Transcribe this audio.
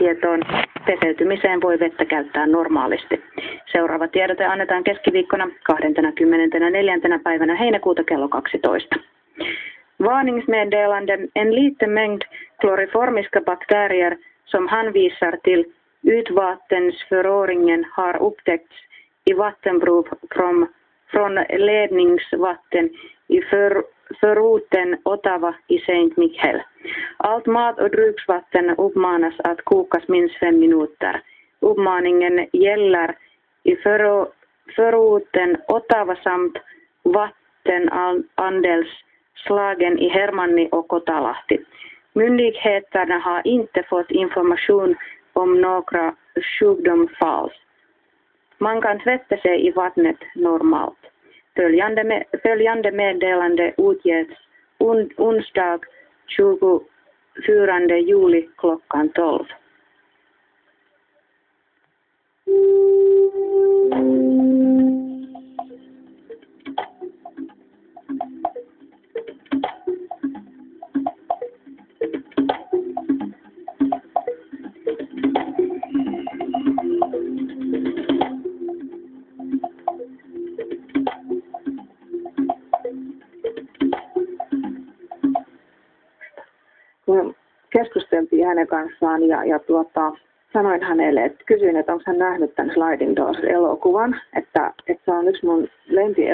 tietoon. Peseytymiseen voi vettä käyttää normaalisti. Seuraava tiedote annetaan keskiviikkona 24. päivänä heinäkuuta kello 12. Varningsmeddelande. En liten mängd kloriformiska bakterier som hänvisar till utvattensförordningen har upptäckts i vattenprov från, från ledningsvatten i för, förorten Ottawa i Saint Michael. Allt mat och drycksvatten uppmanas att kokas minst fem minuter. Uppmaningen gäller i för, förorten Ottawa samt vattenandelsslagen i Hermanni och Kotalahti. Myndigheterna har inte fått information om några sjukdomsfall. Man kan tvätta sig i vattnet normalt. Följande, med, följande meddelande utges on, onsdag 24 juli klockan 12. kun keskusteltiin hänen kanssaan ja, ja tuota, sanoin hänelle, että kysyin, että onko hän nähnyt tämän Sliding Doors elokuvan, että, että se on yksi mun lempi